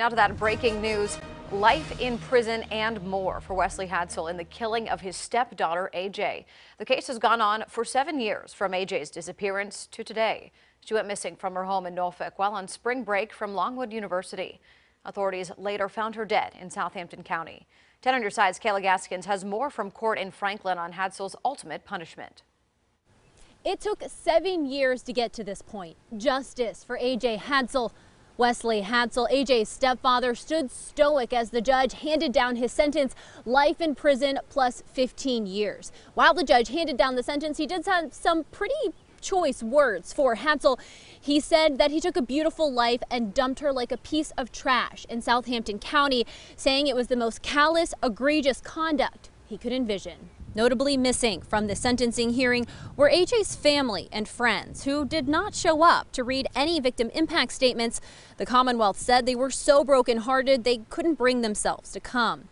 Now to that breaking news. Life in prison and more for Wesley Hadsell in the killing of his stepdaughter, AJ. The case has gone on for seven years from AJ's disappearance to today. She went missing from her home in Norfolk while on spring break from Longwood University. Authorities later found her dead in Southampton County. 10 on your side's Kayla Gaskins has more from court in Franklin on Hadsell's ultimate punishment. It took seven years to get to this point. Justice for AJ Hadsell Wesley Hadsell, AJ's stepfather, stood stoic as the judge handed down his sentence, life in prison plus 15 years. While the judge handed down the sentence, he did have some pretty choice words for Hadsell. He said that he took a beautiful life and dumped her like a piece of trash in Southampton County, saying it was the most callous, egregious conduct he could envision. Notably missing from the sentencing hearing were AJ's family and friends who did not show up to read any victim impact statements. The Commonwealth said they were so brokenhearted they couldn't bring themselves to come.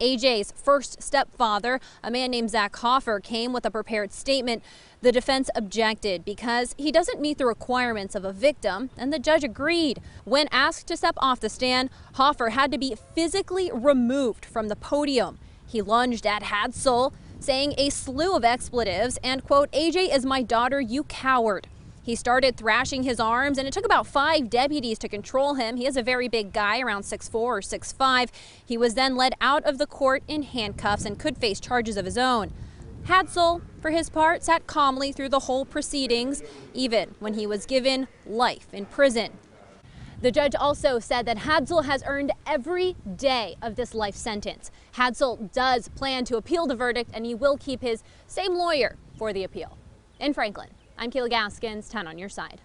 AJ's first stepfather, a man named Zach Hoffer, came with a prepared statement. The defense objected because he doesn't meet the requirements of a victim, and the judge agreed. When asked to step off the stand, Hoffer had to be physically removed from the podium. He lunged at Hadsell saying a slew of expletives and, quote, AJ is my daughter, you coward. He started thrashing his arms, and it took about five deputies to control him. He is a very big guy, around 6'4 or 6'5. He was then led out of the court in handcuffs and could face charges of his own. Hadsell, for his part, sat calmly through the whole proceedings, even when he was given life in prison. The judge also said that Hadsell has earned every day of this life sentence. Hadsell does plan to appeal the verdict and he will keep his same lawyer for the appeal. In Franklin, I'm Kayla Gaskins, 10 on your side.